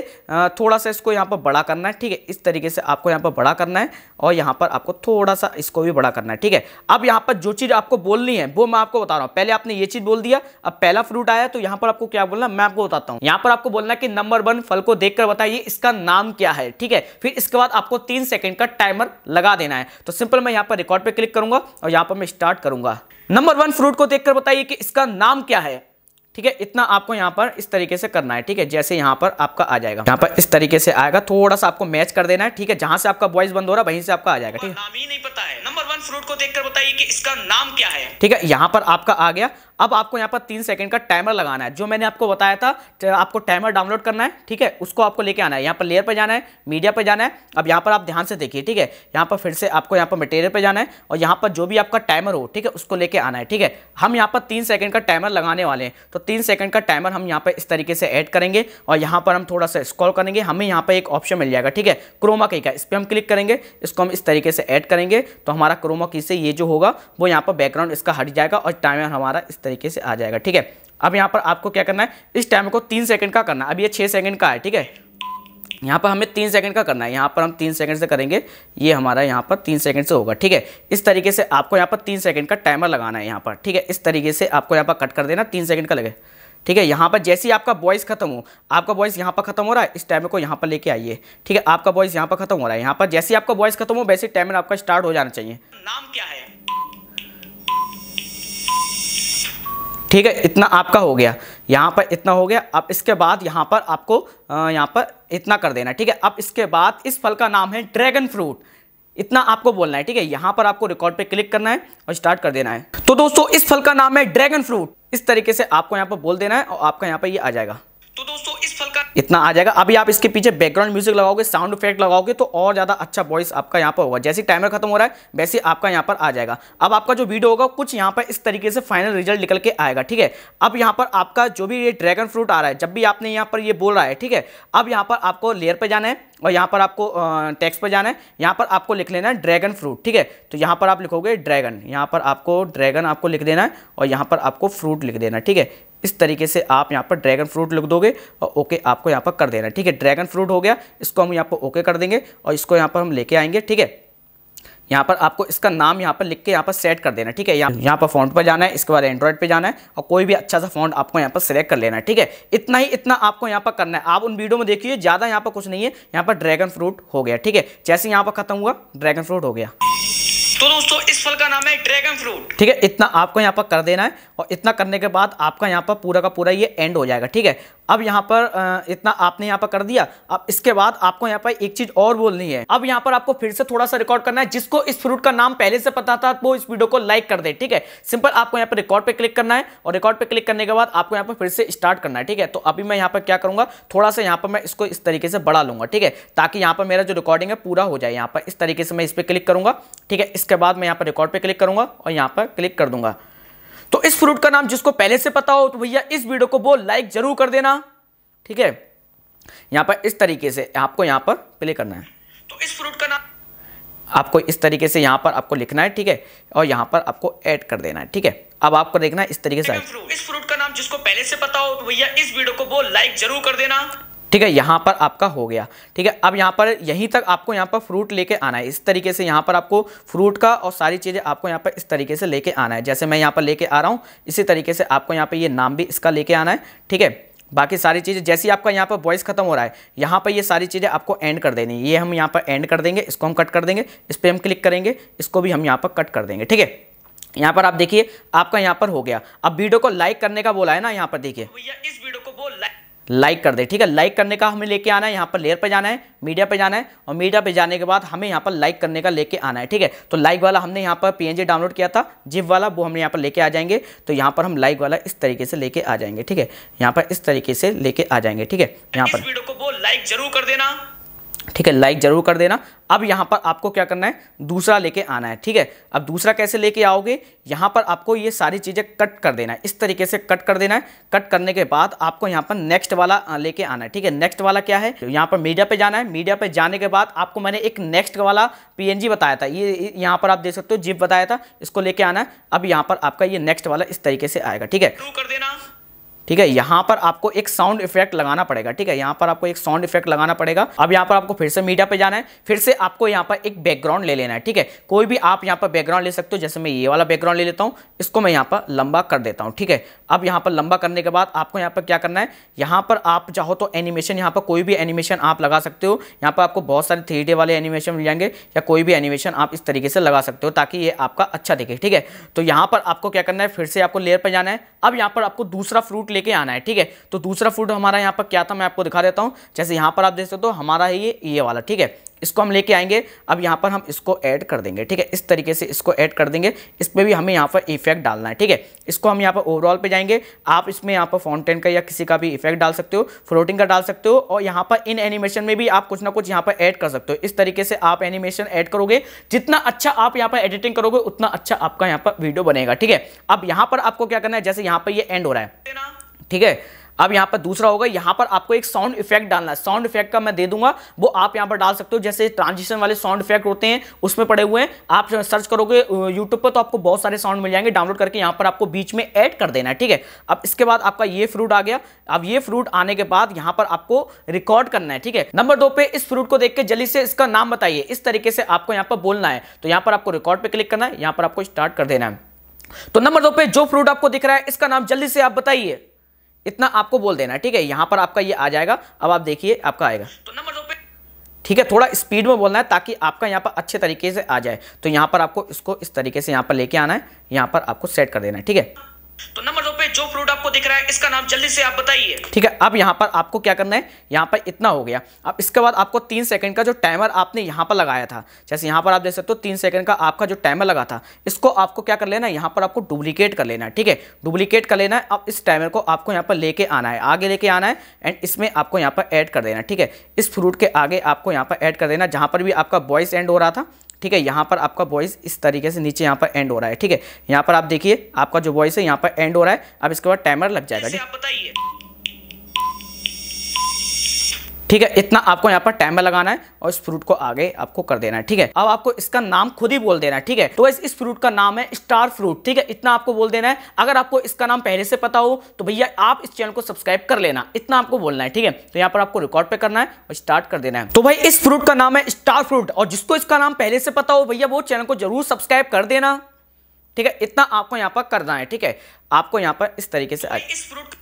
थोड़ा सा इसको यहाँ पर बड़ा करना है ठीक है इस तरीके से आपको यहाँ पर बड़ा करना है और यहाँ पर आपको थोड़ा सा इसको भी बड़ा करना है ठीक है? अब यहाँ पर जो चीज़ आपको बोलनी है, वो मैं आपको बता रहा हूँ। पहले आपने ये चीज़ बोल दिया, अब पहला फ्रूट आया तो यहाँ पर आपको क्या बोलना मैं आपको बताता हूँ। यहाँ पर आपको बोलना कि नंबर वन फल को देखकर बताइए, इसका नाम क्या है, ठीक है? फिर इसके बाद आपको तीन सेकेंड का टाइमर लगा देना है। तो सिंपल मैं यहाँ पर रिकॉर्ड पर क्लिक करूँगा और यहाँ पर मैं स्टार्ट करूँगा। नंबर वन फ्रूट को देखकर बताइए कि इसका नाम क्या है। ठीक है इतना आपको यहाँ पर इस तरीके से करना है ठीक है जैसे यहाँ पर आपका आ जाएगा। यहाँ पर इस तरीके से आएगा थोड़ा सा आपको मैच कर देना है ठीक है जहाँ से आपका वॉइस बंद हो रहा है वहीं से आपका आ जाएगा ठीक है। नाम ही नहीं पता है। नंबर वन फ्रूट को देखकर बताइए कि इसका नाम क्या है। ठीक है यहाँ पर आपका आ गया अब आपको यहाँ पर तीन सेकंड का टाइमर लगाना है जो मैंने आपको बताया था आपको टाइमर डाउनलोड करना है ठीक है उसको आपको लेके आना है यहाँ पर लेयर पर जाना है मीडिया पर जाना है अब यहाँ पर आप ध्यान से देखिए ठीक है यहाँ पर फिर से आपको यहाँ पर मटेरियल पर जाना है और यहाँ पर जो भी आपका टाइमर हो ठीक है उसको लेके आना है ठीक है हम यहाँ पर तीन सेकंड का टाइमर लगाने वाले हैं तो तीन सेकंड का टाइमर हम यहाँ पर इस तरीके से ऐड करेंगे और यहाँ पर हम थोड़ा सा स्कॉल करेंगे हमें यहाँ पर एक ऑप्शन मिल जाएगा ठीक है क्रोमा की का इस पर हम क्लिक करेंगे इसको हम इस तरीके से ऐड करेंगे तो हमारा क्रोमा की से ये जो होगा वो यहाँ पर बैकग्राउंड इसका हट जाएगा और टाइमर हमारा इस तरीके से आ जाएगा ठीक है अब यहाँ पर आपको क्या करना है इस टाइम को तीन सेकंड का करना है अब ये छः सेकंड का है ठीक है यहाँ पर हमें तीन सेकंड का करना है यहाँ पर हम तीन सेकंड से करेंगे ये हमारा यहाँ पर तीन सेकंड से होगा ठीक है इस तरीके से आपको यहाँ पर तीन सेकंड का टाइमर लगाना है यहाँ पर ठीक है इस तरीके से आपको यहाँ पर कट कर देना तीन सेकंड का लगे ठीक है यहाँ पर जैसे ही आपका वॉइस खत्म हो आपका वॉइस यहाँ पर खत्म हो रहा है इस टाइमर को यहाँ पर लेके आइए ठीक है आपका वॉइस यहाँ पर खत्म हो रहा है यहाँ पर जैसे ही आपका वॉइस खत्म हो वैसे टाइमर आपका स्टार्ट हो जाना चाहिए नाम क्या है ठीक है, इतना आपका हो गया। यहाँ पर इतना हो गया, अब इसके बाद यहाँ पर आपको यहाँ पर इतना कर देना ठीक है? अब इसके बाद इस फल का नाम है ड्रैगन फ्रूट। इतना आपको बोलना है, ठीक है? यहाँ पर आपको रिकॉर्ड पे क्लिक करना है और स्टार्ट कर देना है। तो दोस्तों, इस फल का नाम है ड्रैगन फ्रूट। इस तरीके से आपको यहाँ पर बोल देना है और आपका यहाँ पर ये यह आ जाएगा। तो दोस्तों इतना आ जाएगा अभी आप इसके पीछे बैकग्राउंड म्यूज़िक लगाओगे साउंड इफ़ेक्ट लगाओगे तो और ज़्यादा अच्छा वॉइस आपका यहाँ पर होगा जैसे टाइमर खत्म हो रहा है वैसे आपका यहाँ पर आ जाएगा अब आपका जो वीडियो होगा कुछ यहाँ पर इस तरीके से फाइनल रिज़ल्ट निकल के आएगा ठीक है अब यहाँ पर आपका जो भी ये ड्रैगन फ्रूट आ रहा है जब भी आपने यहाँ पर ये बोल रहा है ठीक है अब यहाँ पर आपको लेयर पर जाना है और यहाँ पर आपको टेक्स पर जाना है यहाँ पर आपको लिख लेना है ड्रैगन फ्रूट ठीक है तो यहाँ पर आप लिखोगे ड्रैगन यहाँ पर आपको ड्रैगन आपको लिख देना है और यहाँ पर आपको फ्रूट लिख देना है ठीक है इस तरीके से आप यहाँ पर ड्रैगन फ्रूट लिख दोगे और ओके आपको यहाँ पर कर देना है ठीक है ड्रैगन फ्रूट हो गया इसको हम यहाँ पर ओके कर देंगे और इसको यहाँ पर हम लेके आएँगे ठीक है यहाँ पर आपको इसका नाम यहाँ पर लिख के यहाँ पर सेट कर देना ठीक है यहाँ यहाँ पर फॉन्ट पर जाना है इसके बाद एंड्रॉइड पे जाना है और कोई भी अच्छा सा फॉन्ट आपको यहाँ पर सिलेक्ट कर लेना है ठीक है इतना ही इतना आपको यहाँ पर करना है आप उन वीडियो में देखिए ज़्यादा यहाँ पर कुछ नहीं है यहाँ पर ड्रैगन फ्रूट हो गया ठीक है जैसे यहाँ पर खत्म हुआ ड्रैगन फ्रूट हो गया तो दोस्तों, इस फल का नाम है ड्रैगन फ्रूट ठीक है, इतना आपको यहाँ पर कर देना है और इतना करने के बाद आपका यहाँ पर पूरा का पूरा ये एंड हो जाएगा, ठीक है? अब यहाँ पर इतना आपने यहाँ पर कर दिया अब इसके बाद आपको यहाँ पर एक चीज़ और बोलनी है अब यहाँ पर आपको फिर से थोड़ा सा रिकॉर्ड करना है जिसको इस फ्रूट का नाम पहले से पता था वो इस वीडियो को लाइक कर दे ठीक है सिंपल आपको यहाँ पर रिकॉर्ड पे क्लिक करना है और रिकॉर्ड पे क्लिक करने के बाद आपको यहाँ पर फिर से स्टार्ट करना है ठीक है तो अभी मैं यहाँ पर क्या करूँगा थोड़ा सा यहाँ पर मैं इसको इस तरीके से बढ़ा लूँगा ठीक है ताकि यहाँ पर मेरा जो रिकॉर्डिंग है पूरा हो जाए यहाँ पर इस तरीके से मैं इस पर क्लिक करूँगा ठीक है इसके बाद मैं यहाँ पर रिकॉर्ड पर क्लिक करूँगा और यहाँ पर क्लिक कर दूँगा तो इस फ्रूट का नाम जिसको पहले से पता हो तो भैया इस वीडियो को वो लाइक ज़रूर कर देना ठीक है? यहाँ पर इस तरीके से आपको यहाँ पर प्ले करना है। तो इस फ्रूट का नाम आपको इस तरीके से यहाँ पर आपको लिखना है ठीक है? और यहाँ पर आपको ऐड कर देना है ठीक है? अब आपको देखना है इस तरीके से इस फ्रूट का नाम जिसको पहले से पता हो तो भैया इस वीडियो को वो लाइक ज़रूर कर देना। ठीक है यहाँ पर आपका हो गया ठीक है अब यहाँ पर यहीं तक आपको यहाँ पर फ्रूट लेके आना है इस तरीके से यहाँ पर आपको फ्रूट का और सारी चीज़ें आपको यहाँ पर इस तरीके से लेके आना है जैसे मैं यहाँ पर लेके आ रहा हूँ इसी तरीके से आपको यहाँ पर ये नाम भी इसका लेके आना है ठीक है बाकी सारी चीज़ें जैसे आपका यहाँ पर वॉइस खत्म हो रहा है यहाँ पर ये सारी चीज़ें आपको एंड कर देनी है ये हम यहाँ पर एंड कर देंगे इसको हम कट कर देंगे इस पर हम क्लिक करेंगे इसको भी हम यहाँ पर कट कर देंगे ठीक है यहाँ पर आप देखिए आपका यहाँ पर हो गया अब वीडियो को लाइक करने का बोला है ना यहाँ पर देखिए भैया इस वीडियो को बोल लाइक लाइक कर दे ठीक है? लाइक करने का हमें लेके आना है यहाँ पर लेयर पर जाना है मीडिया पर जाना है और मीडिया पे जाने के बाद हमें यहाँ पर लाइक करने का लेके आना है ठीक है? तो लाइक वाला हमने यहाँ पर पीएनजी डाउनलोड किया था जिप वाला वो हम यहाँ पर लेके आ जाएँगे तो यहाँ पर हम लाइक वाला इस तरीके से लेके आ जाएँगे ठीक है? यहाँ पर इस तरीके से लेके आ जाएँगे ठीक है? यहाँ पर वीडियो को वो लाइक ज़रूर कर देना। ठीक है लाइक ज़रूर कर देना। अब यहाँ पर आपको क्या करना है? दूसरा लेके आना है, ठीक है? अब दूसरा कैसे लेके आओगे? यहाँ पर आपको ये सारी चीज़ें कट कर देना है। इस तरीके से कट कर देना है। कट करने के बाद आपको यहाँ पर नेक्स्ट वाला लेके आना है, ठीक है? नेक्स्ट वाला क्या है? यहाँ पर मीडिया पे जाना है। मीडिया पे जाने के बाद आपको मैंने एक नेक्स्ट वाला पीएनजी बताया था। ये यहाँ पर आप देख सकते हो जिप बताया था। इसको लेके आना है। अब यहाँ पर आपका ये नेक्स्ट वाला इस तरीके से आएगा, ठीक है? कर देना। ठीक है यहाँ पर आपको एक साउंड इफ़ेक्ट लगाना पड़ेगा ठीक है यहाँ पर आपको एक साउंड इफ़ेक्ट लगाना पड़ेगा अब यहाँ पर आपको फिर से मीडिया पे जाना है फिर से आपको यहाँ पर एक बैकग्राउंड ले लेना है ठीक है कोई भी आप यहाँ पर बैकग्राउंड ले सकते हो जैसे मैं ये वाला बैकग्राउंड ले लेता हूँ इसको मैं यहाँ पर लंबा कर देता हूँ ठीक है अब यहाँ पर लंबा करने के बाद आपको यहाँ पर क्या करना है यहाँ पर आप चाहो तो एनिमेशन यहाँ पर कोई भी एनिमेशन आप लगा सकते हो यहाँ पर आपको बहुत सारे थ्री वाले एनिमेशन मिल जाएँगे या कोई भी एनिमेशन आप इस तरीके से लगा सकते हो ताकि ये आपका अच्छा दिखे ठीक है तो यहाँ पर आपको क्या करना है फिर से आपको लेयर पर जाना है अब यहाँ पर आपको दूसरा फ्रूट लेके आना है ठीक है तो दूसरा फ़ूड हमारा यहाँ पर क्या था मैं आपको दिखा देता हूँ जैसे यहाँ पर आप देख सकते हो हमारा है ये ये वाला ठीक है इसको हम लेके आएँगे अब यहाँ पर हम इसको ऐड कर देंगे ठीक है इस तरीके से इसको ऐड कर देंगे इस पर भी हमें यहाँ पर इफ़ेक्ट डालना है ठीक है इसको हम यहाँ पर ओवरऑल पे जाएँगे आप इसमें यहाँ पर फाउंटेन का या किसी का भी इफ़ेक्ट डाल सकते हो फ्लोटिंग का डाल सकते हो और यहाँ पर इन एनिमेशन में भी आप कुछ ना कुछ यहाँ पर ऐड कर सकते हो इस तरीके से आप एनिमेशन ऐड करोगे जितना अच्छा आप यहाँ पर एडिटिंग करोगे उतना अच्छा आपका यहाँ पर वीडियो बनेगा ठीक है अब यहाँ पर आपको क्या करना है जैसे यहाँ पर ये एंड हो रहा है ठीक है? अब यहाँ पर दूसरा होगा, यहाँ पर आपको एक साउंड इफ़ेक्ट डालना है। साउंड इफ़ेक्ट का मैं दे दूँगा, वो आप यहाँ पर डाल सकते हो, जैसे ट्रांजिशन वाले साउंड इफ़ेक्ट होते हैं, उसमें पड़े हुए हैं। आप सर्च करोगे यूट्यूब पर तो आपको बहुत सारे साउंड मिल जाएँगे डाउनलोड करके यहाँ पर आपको बीच में ऐड कर देना है, ठीक है? अब इसके बाद आपका ये फ्रूट आ गया। अब ये फ्रूट आने के बाद यहाँ पर आपको रिकॉर्ड करना है, ठीक है? नंबर दो पे इस फ्रूट को देख के जल्दी से इसका नाम बताइए। इस तरीके से आपको यहाँ पर बोलना है। तो यहाँ पर आपको रिकॉर्ड पे क्लिक करना है, यहाँ पर आपको स्टार्ट कर देना है। तो नंबर दो पे जो फ्रूट आपको दिख रहा है, इसका नाम जल्दी से आप बताइए। इतना आपको बोल देना है ठीक है? यहाँ पर आपका ये आ जाएगा अब आप देखिए आपका आएगा। तो नंबर दो पे ठीक है थोड़ा स्पीड में बोलना है ताकि आपका यहाँ पर अच्छे तरीके से आ जाए। तो यहाँ पर आपको इसको इस तरीके से यहाँ पर लेके आना है यहाँ पर आपको सेट कर देना है ठीक है? तो नंबर दो पे जो फ्रूट आपको दिख रहा है, इसका नाम जल्दी से आप बताइए। ठीक है, अब यहाँ पर आपको क्या करना है? यहाँ पर इतना हो गया। अब इसके बाद आपको तीन सेकंड का जो टाइमर आपने यहाँ पर लगाया था, जैसे यहाँ पर आप देख सकते हो तीन सेकंड का आपका जो टाइमर लगा था, इसको आपको क्या कर लेना है? यहाँ पर आपको डुप्लीकेट कर लेना है, ठीक है? डुप्लीकेट कर लेना है, अब इस टाइमर को आपको यहाँ पर लेके आना है, आगे लेके आना है एंड इसमें आपको यहाँ पर ऐड कर देना ठीक है? इस फ्रूट के आगे आपको यहाँ पर ऐड कर देना जहाँ पर भी आपका वॉइस एंड हो रहा था ठीक है यहाँ पर आपका वॉइस इस तरीके से नीचे यहाँ पर एंड हो रहा है ठीक है? यहाँ पर आप देखिए आपका जो वॉइस है यहाँ पर एंड हो रहा है अब इसके बाद टाइमर लग जाएगा ठीक? आप ठीक है इतना आपको यहाँ पर टाइमर लगाना है और इस फ्रूट को आगे आपको कर देना है ठीक है? अब आपको इसका नाम खुद ही बोल देना है ठीक है? तो इस फ्रूट का नाम है स्टार फ्रूट ठीक है? इतना आपको बोल देना है। अगर आपको इसका नाम पहले से पता हो तो भैया आप इस चैनल को सब्सक्राइब कर लेना। इतना आपको बोलना है ठीक है? तो यहाँ पर आपको रिकॉर्ड पे करना है और स्टार्ट कर देना है। तो भाई इस फ्रूट का नाम है स्टार फ्रूट और जिसको इसका नाम पहले से पता हो भैया वो चैनल को ज़रूर सब्सक्राइब कर देना ठीक है? इतना आपको यहाँ पर करना है ठीक है? आपको यहाँ पर इस तरीके से इस फ्रूट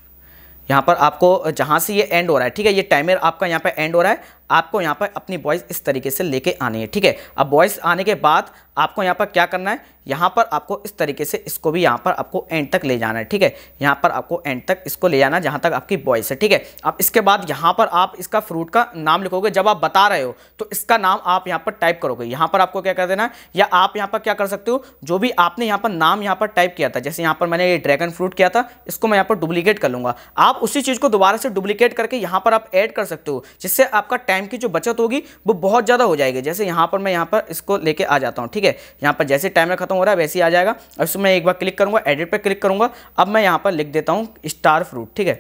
यहाँ पर आपको जहाँ से ये एंड हो रहा है, ठीक है? ये टाइमर आपका यहाँ पर एंड हो रहा है। आपको यहाँ पर अपनी वॉइस इस तरीके से लेके आनी है ठीक है अब वॉइस आने के बाद आपको यहाँ पर क्या करना है यहाँ पर आपको इस तरीके से इसको भी यहाँ पर आपको एंड तक ले जाना है ठीक है यहाँ पर आपको एंड तक इसको ले जाना है जहाँ तक आपकी वॉइस है ठीक है अब इसके बाद यहाँ पर आप इसका फ्रूट का नाम लिखोगे जब आप बता रहे हो तो इसका नाम आप यहाँ पर टाइप करोगे यहाँ पर आपको क्या कर देना है या आप यहाँ पर क्या कर सकते हो जो भी आपने यहाँ पर नाम यहाँ पर टाइप किया था जैसे यहाँ पर मैंने ये ड्रैगन फ्रूट किया था इसको मैं यहाँ पर डुप्लीकेट कर लूँगा आप उसी चीज़ को दोबारा से डुप्लीकेट करके यहाँ पर आप ऐड कर सकते हो जिससे आपका टाइम की जो बचत होगी, वो बहुत ज़्यादा हो जाएगी। जैसे यहाँ पर मैं यहाँ पर इसको लेके आ जाता हूँ, ठीक है? यहाँ पर जैसे टाइमर खत्म हो रहा है, वैसे ही आ जाएगा। अब इसमें मैं एक बार क्लिक करूँगा एडिट पर क्लिक करूँगा। अब मैं यहाँ पर लिख देता हूँ स्टार फ्रूट ठीक है?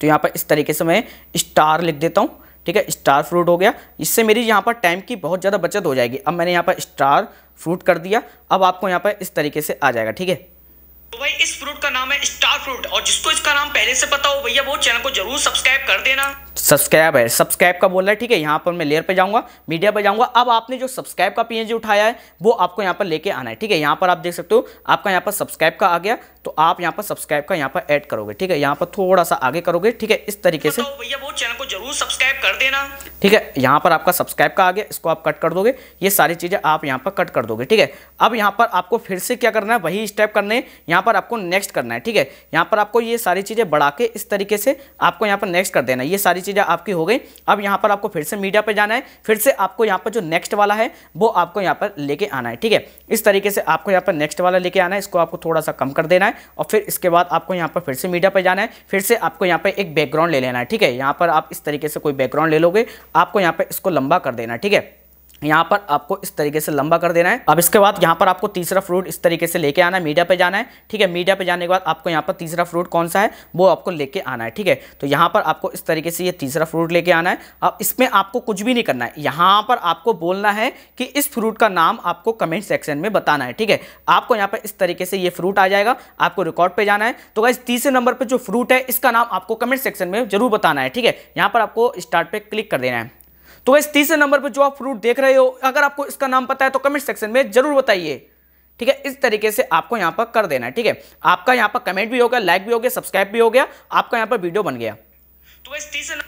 तो यहाँ पर इस तरीके से मैं स्टार लिख देता हूँ, ठीक है? स्टार फ्रूट हो गया। इससे मेरी यहाँ पर टाइम की बहुत ज़्यादा बचत हो जाएगी। अब मैंने यहाँ पर स्टार फ्रूट कर दिया। अब आपको यहाँ पर इस तरीके से आ जाएगा, ठीक है? तो भाई, इस फ्रूट का नाम है स्टार फ्रूट और जिसको इसका नाम पहले से पता हो, भैया, वो चैनल को ज़रूर सब्सक्राइब कर देना। सब्सक्राइब है सब्सक्राइब का बोल रहा है ठीक है यहाँ पर मैं लेयर पे जाऊँगा मीडिया पे जाऊँगा अब आपने जो सब्सक्राइब का पीएनजी उठाया है वो आपको यहाँ पर लेके आना है ठीक है यहाँ पर आप देख सकते हो आपका यहाँ पर सब्सक्राइब का आ गया तो आप यहाँ पर सब्सक्राइब का यहाँ पर ऐड करोगे ठीक है यहाँ पर थोड़ा सा आगे करोगे ठीक है इस तरीके से भैया वो चैनल को ज़रूर सब्सक्राइब कर देना ठीक है यहाँ पर आपका सब्सक्राइब का आ गया इसको आप कट कर दोगे ये सारी चीज़ें आप यहाँ पर कट कर दोगे ठीक है अब यहाँ पर आपको फिर से क्या करना है वही स्टेप करने यहाँ पर आपको नेक्स्ट करना है ठीक है यहाँ पर आपको ये सारी चीज़ें बढ़ा के इस तरीके से आपको यहाँ पर नेक्स्ट कर देना ये सारी चीज़ें आपकी हो गई। अब यहाँ पर आपको फिर से मीडिया पर जाना है। फिर से आपको यहाँ पर जो नेक्स्ट वाला है, वो आपको यहाँ पर लेके आना है, ठीक है? इस तरीके से आपको यहाँ पर नेक्स्ट वाला लेके आना है। इसको आपको थोड़ा सा कम कर देना है और फिर इसके बाद आपको यहाँ पर फिर से मीडिया पर जाना है। फिर से आपको यहाँ पर एक बैकग्राउंड ले लेना है, ठीक है? यहाँ पर आप इस तरीके से कोई बैकग्राउंड ले लोगे, आपको यहाँ पर इसको लंबा कर देना है, ठीक है? यहाँ पर आपको इस तरीके से लंबा कर देना है। अब इसके बाद यहाँ पर आपको तीसरा फ्रूट इस तरीके से लेके आना है मीडिया पे जाना है, ठीक है? मीडिया पे जाने के बाद आपको यहाँ पर तीसरा फ्रूट कौन सा है, वो आपको लेके आना है, ठीक है? तो यहाँ पर आपको इस तरीके से ये तीसरा फ्रूट लेके आना है। अब इसमें आपको कुछ भी नहीं करना है। यहाँ पर आपको बोलना है कि इस फ्रूट का नाम आपको कमेंट सेक्शन में बताना है, ठीक है? आपको यहाँ पर इस तरीके से ये फ्रूट आ जाएगा, आपको रिकॉर्ड पर जाना है। तो इस तीसरे नंबर पर जो फ्रूट है, इसका नाम आपको कमेंट सेक्शन में ज़रूर बताना है, ठीक है? यहाँ पर आपको स्टार्ट पे क्लिक कर देना है। तो इस तीसरे नंबर पर जो आप फ्रूट देख रहे हो, अगर आपको इसका नाम पता है तो कमेंट सेक्शन में ज़रूर बताइए। ठीक है? इस तरीके से आपको यहाँ पर कर देना है, ठीक है? आपका यहाँ पर कमेंट भी हो गया लाइक भी हो गया सब्सक्राइब भी हो गया, आपका यहाँ पर वीडियो बन गया। तो इस तीसरे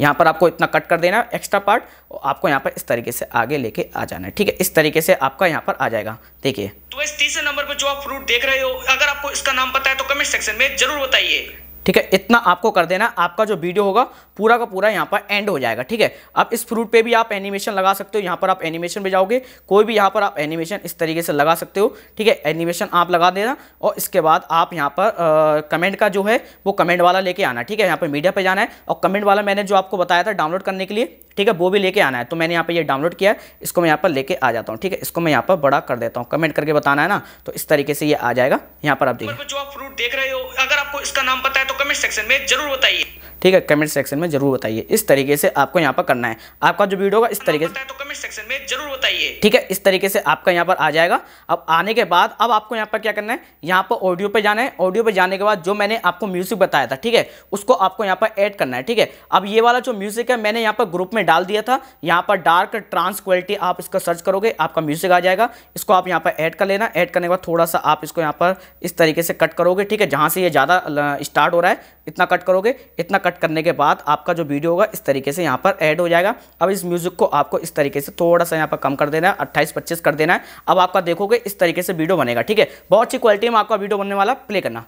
यहाँ पर आपको इतना कट कर देना एक्स्ट्रा पार्ट और आपको यहाँ पर इस तरीके से आगे लेके आ जाना है, ठीक है? इस तरीके से आपका यहाँ पर आ जाएगा, देखिए। तो इस तीसरे नंबर पर जो आप फ्रूट देख रहे हो, अगर आपको इसका नाम पता है तो कमेंट सेक्शन में ज़रूर बताइए। ठीक है, इतना आपको कर देना, आपका जो वीडियो होगा, पूरा का पूरा यहाँ पर एंड हो जाएगा, ठीक है? अब इस फ्रूट पे भी आप एनिमेशन लगा सकते हो, यहाँ पर आप एनिमेशन पे जाओगे, कोई भी यहाँ पर आप एनिमेशन इस तरीके से लगा सकते हो, ठीक है? एनिमेशन आप लगा देना और इसके बाद आप यहाँ पर कमेंट का जो है, वो कमेंट वाला लेके आना, ठीक है? यहाँ पर मीडिया पर जाना है और कमेंट वाला मैंने जो आपको बताया था डाउनलोड करने के लिए ठीक है वो भी लेके आना है। तो मैंने यहाँ पर ये डाउनलोड किया है इसको मैं यहाँ पर लेके आ जाता हूँ ठीक है? इसको मैं यहाँ पर बड़ा कर देता हूँ। कमेंट करके बताना है ना तो इस तरीके से ये आ जाएगा। यहाँ पर आप देखिए जो आप फ्रूट देख रहे हो अगर आपको इसका नाम पता है तो कमेंट सेक्शन में ज़रूर बताइए। ठीक है कमेंट सेक्शन में ज़रूर बताइए। इस तरीके से आपको यहाँ पर करना है। आपका जो वीडियो होगा इस तरीके से तो कमेंट सेक्शन में ज़रूर बताइए। ठीक है इस तरीके से आपका यहाँ पर आ जाएगा। अब आने के बाद अब आपको यहाँ पर क्या करना है? यहाँ पर ऑडियो पर जाना है। ऑडियो पर जाने के बाद जो मैंने आपको म्यूज़िक बताया था ठीक है उसको आपको यहाँ पर ऐड करना है ठीक है। अब ये वाला जो म्यूज़िक है मैंने यहाँ पर ग्रुप में डाल दिया था। यहाँ पर डार्क ट्रांस क्वालिटी आप इसका सर्च करोगे आपका म्यूज़िक आ जाएगा। इसको आप यहाँ पर ऐड कर लेना। ऐड करने के बाद थोड़ा सा आप इसको यहाँ पर इस तरीके से कट करोगे ठीक है जहाँ से ये ज़्यादा स्टार्ट हो रहा है। इतना कट करोगे इतना कट करने के बाद आपका जो वीडियो होगा इस तरीके से यहाँ पर ऐड हो जाएगा। अब इस म्यूज़िक को आपको इस तरीके से थोड़ा सा यहाँ पर कम कर देना है अट्ठाईस पच्चीस कर देना है। अब आपका देखोगे इस तरीके से वीडियो बनेगा ठीक है? बहुत अच्छी क्वालिटी में आपका वीडियो बनने वाला प्ले करना।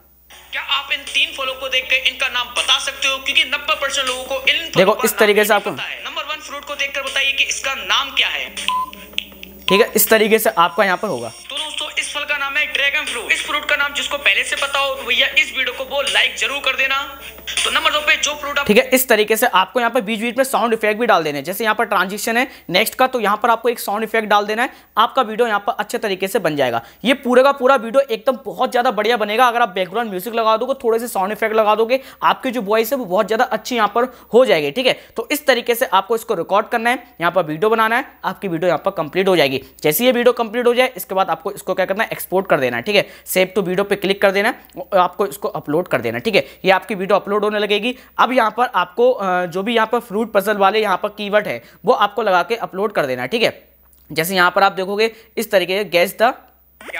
क्या आप इन तीन फलों को देखकर इनका नाम बता सकते हो? क्योंकि 90 परसेंट लोगों को इन देखो इस तरीके से आपको नंबर वन फ्रूट को देखकर बताइए कि इसका नाम क्या है। ठीक है इस तरीके से आपका यहाँ पर होगा। तो इस फल का नाम है ड्रैगन फ्रूट। इस फ्रूट का नाम जिसको पहले से पता हो, भैया, इस वीडियो को वो लाइक ज़रूर कर देना। तो नंबर दो पे जो फ्रूट ठीक है, इस तरीके से आपको यहाँ पर बीच बीच में साउंड इफ़ेक्ट भी डाल देने जैसे यहाँ पर ट्रांजिशन है नेक्स्ट का तो यहाँ पर आपको एक साउंड इफ़ेक्ट डाल देना है। आपका वीडियो यहाँ पर अच्छे तरीके से बन जाएगा। ये पूरा का पूरा वीडियो एकदम बहुत ज़्यादा बढ़िया बनेगा। अगर आप बैकग्राउंड म्यूज़िक लगा दोगे, थोड़े से साउंड इफ़ेक्ट लगा दोगे, आपकी जो वॉइस है वो बहुत ज़्यादा अच्छी यहाँ पर हो जाएगी, ठीक है? तो इस तरीके से आपको इसको रिकॉर्ड करना है। यहाँ पर वीडियो बनाना है, आपकी वीडियो यहाँ पर कंप्लीट हो जाएगी। जैसे ये वीडियो कंप्लीट हो जाए, इसके बाद आपको इसको क्या करना है एक्सपोर्ट कर देना ठीक है? सेव टू वीडियो पे क्लिक कर देना आपको इसको अपलोड कर देना ठीक है? ये आपकी वीडियो अपलोड होने लगेगी। अब यहाँ पर आपको जो भी यहाँ पर फ्रूट पसल वाले यहाँ पर कीवर्ड है, वो आपको लगा के अपलोड कर देना ठीक है? जैसे यहाँ पर आप देखोगे, इस तरीके से गैस द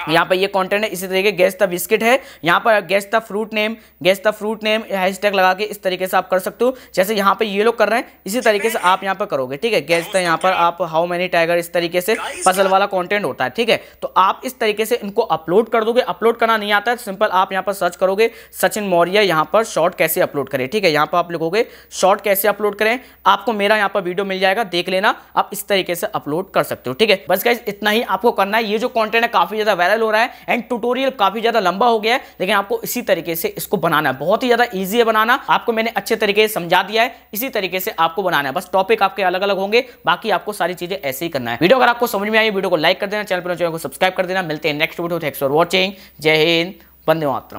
यहाँ पर ये कंटेंट है इसी तरीके गैस द बिस्किट है। यहाँ पर guess the fruit name guess the fruit name hashtag लगा के इस तरीके से आप कर सकते हो। जैसे यहाँ पे ये लोग कर रहे हैं इसी तरीके से आप यहाँ पर करोगे ठीक है? गैस द यहाँ पर आप हाउ मेनी टाइगर इस तरीके से पजल वाला कॉन्टेंट होता है ठीक है? तो आप इस तरीके से इनको अपलोड कर दोगे। अपलोड करना नहीं आता है सिंपल आप यहाँ पर सर्च करोगे सचिन मौर्य यहाँ पर शॉर्ट कैसे अपलोड करें ठीक है? यहाँ पर आप लिखोगे शॉर्ट कैसे अपलोड करें आपको मेरा यहाँ पर वीडियो मिल जाएगा देख लेना आप इस तरीके से अपलोड कर सकते हो ठीक है? बस गाइज़ इतना ही आपको करना है। ये जो कॉन्टेंट है काफ़ी ज़्यादा वायरल हो रहा है एंड ट्यूटोरियल काफ़ी ज़्यादा लंबा हो गया है, लेकिन आपको इसी तरीके से इसको बनाना है। बहुत ही ज़्यादा ईजी है बनाना। आपको मैंने अच्छे तरीके से समझा दिया है। इसी तरीके से आपको बनाना है। बस टॉपिक आपके अलग अलग होंगे, बाकी आपको सारी चीज़ें ऐसे ही करना है। वीडियो अगर आपको समझ में आई, वीडियो को लाइक कर देना, चैनल पर सब्सक्राइब कर देना। मिलते हैं next video thanks for watching जय हिंद, वंदे मातरम।